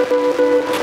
Música